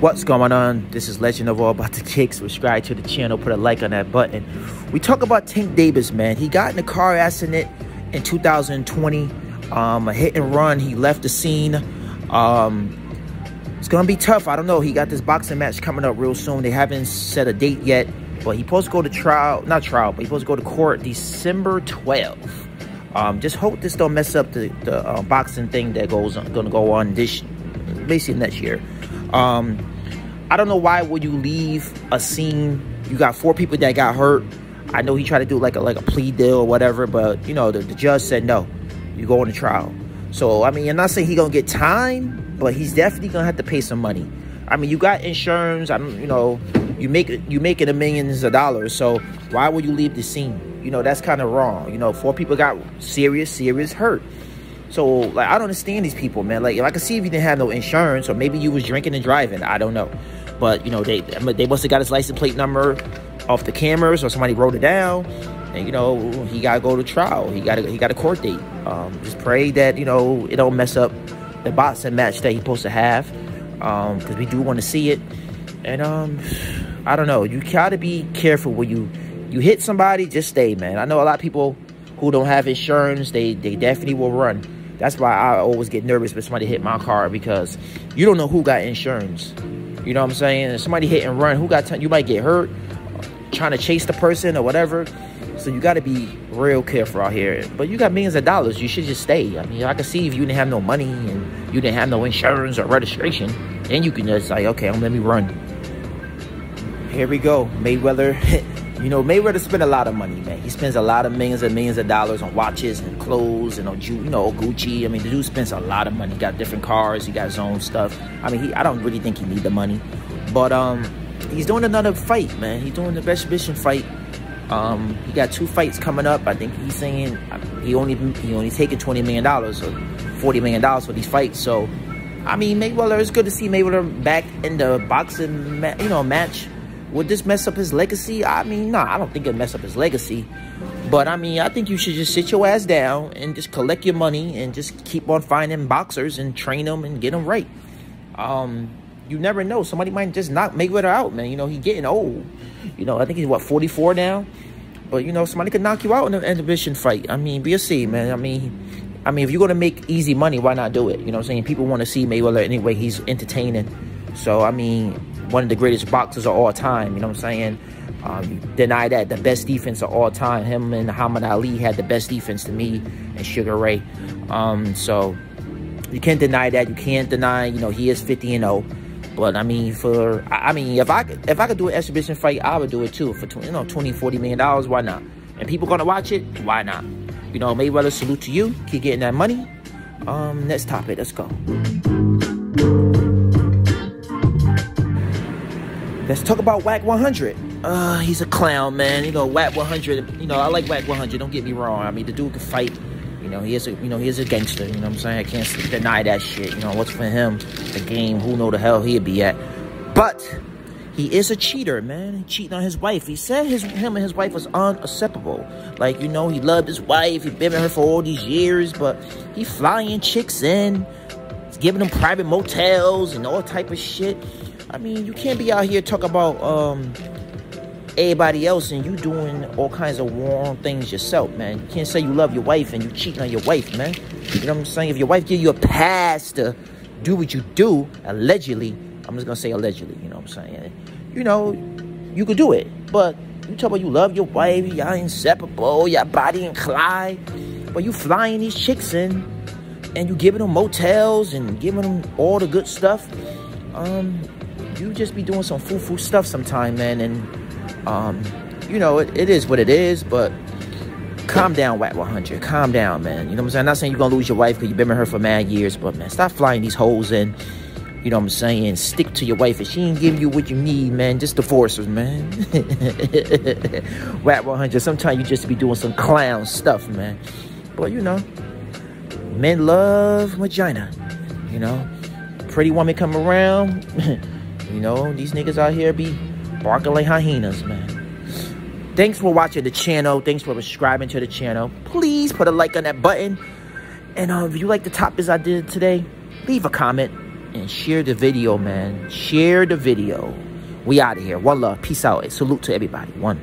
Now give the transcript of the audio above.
What's going on? This is Legend Nova All About the Kicks. Subscribe to the channel, put a like on that button. We talk about Tank Davis, man. He got in a car accident in 2020. Um, a hit and run. He left the scene. Um, it's gonna be tough. I don't know. He got this boxing match coming up real soon. They haven't set a date yet, but he's supposed to go to trial, not trial, but he's supposed to go to court December 12th. Um, just hope this don't mess up the, the uh, boxing thing that goes on, gonna go on this basically next year. Um, I don't know why would you leave a scene. You got four people that got hurt. I know he tried to do like a like a plea deal or whatever, but you know the, the judge said no. You go on the trial. So I mean, I'm not saying he gonna get time, but he's definitely gonna have to pay some money. I mean, you got insurance. I don't, you know, you make you making a millions of dollars. So why would you leave the scene? You know, that's kind of wrong. You know, four people got serious, serious hurt. So, like, I don't understand these people, man. Like, if I could see if you didn't have no insurance, or maybe you was drinking and driving, I don't know. But you know, they they must have got his license plate number off the cameras, or somebody wrote it down, and you know, he got to go to trial. He got he got a court date. Um, just pray that you know it don't mess up the boxing match that he's supposed to have, because um, we do want to see it. And um, I don't know. You gotta be careful when you you hit somebody. Just stay, man. I know a lot of people who don't have insurance. They they definitely will run that's why I always get nervous when somebody hit my car because you don't know who got insurance. You know what I'm saying? If somebody hit and run, who got? You might get hurt trying to chase the person or whatever. So you got to be real careful out here. But you got millions of dollars. You should just stay. I mean, I can see if you didn't have no money and you didn't have no insurance or registration, then you can just like, okay, let me run. Here we go. Mayweather You know, Mayweather spend a lot of money, man. He spends a lot of millions and millions of dollars on watches and clothes and on, you know, Gucci. I mean, the dude spends a lot of money. He got different cars. He got his own stuff. I mean, he, I don't really think he need the money. But um, he's doing another fight, man. He's doing the exhibition fight. Um, he got two fights coming up. I think he's saying he only he only taking $20 million or $40 million for these fights. So, I mean, Mayweather, it's good to see Mayweather back in the boxing, you know, match would this mess up his legacy? I mean, nah, I don't think it mess up his legacy. But I mean, I think you should just sit your ass down and just collect your money and just keep on finding boxers and train them and get them right. Um, you never know. Somebody might just knock Mayweather out, man. You know, he's getting old. You know, I think he's, what, 44 now? But, you know, somebody could knock you out in an exhibition fight. I mean, be a C, man. I mean, I mean, if you're going to make easy money, why not do it? You know what I'm saying? People want to see Mayweather anyway. He's entertaining. So, I mean, one of the greatest boxers of all time. You know what I'm saying? Um, deny that the best defense of all time. Him and Muhammad Ali had the best defense to me and Sugar Ray. Um, so you can't deny that. You can't deny, you know, he is 50 and 0. But I mean, for I mean, if I could, if I could do an exhibition fight, I would do it too for 20, you know 20, 40 million dollars. Why not? And people gonna watch it. Why not? You know, Mayweather, salute to you. Keep getting that money. Um, next topic. Let's go. Let's talk about Wack 100. Uh, he's a clown, man. You know, Wack 100. You know, I like Wack 100. Don't get me wrong. I mean, the dude can fight. You know, he is a, you know, he is a gangster. You know what I'm saying? I can't deny that shit. You know, what's for him? The game. Who know the hell he'd be at? But he is a cheater, man. He cheating on his wife. He said his him and his wife was unacceptable. Like, you know, he loved his wife. He been with her for all these years, but he flying chicks in, He's giving them private motels and all type of shit. I mean, you can't be out here talking about um, everybody else and you doing all kinds of wrong things yourself, man. You can't say you love your wife and you cheating on your wife, man. You know what I'm saying? If your wife give you a pass to do what you do, allegedly, I'm just gonna say allegedly, you know what I'm saying? You know, you could do it, but you talk about you love your wife, y'all inseparable, y'all Bonnie and Clyde, but you flying these chicks in and you giving them motels and giving them all the good stuff. Um, you just be doing some foo-foo stuff sometime, man. And, um, you know, it, it is what it is, but calm down, Wack 100. Calm down, man. You know what I'm saying? I'm not saying you're going to lose your wife because you've been with her for mad years, but, man, stop flying these holes in. You know what I'm saying? Stick to your wife. If she ain't giving you what you need, man, just divorce her, man. Wack 100. Sometimes you just be doing some clown stuff, man. But, you know, men love vagina. You know, pretty woman come around. You know, these niggas out here be barking like hyenas, man. Thanks for watching the channel. Thanks for subscribing to the channel. Please put a like on that button. And uh, if you like the topics I did today, leave a comment. and share the video, man. Share the video. We out of here. One love. Peace out. A salute to everybody. One.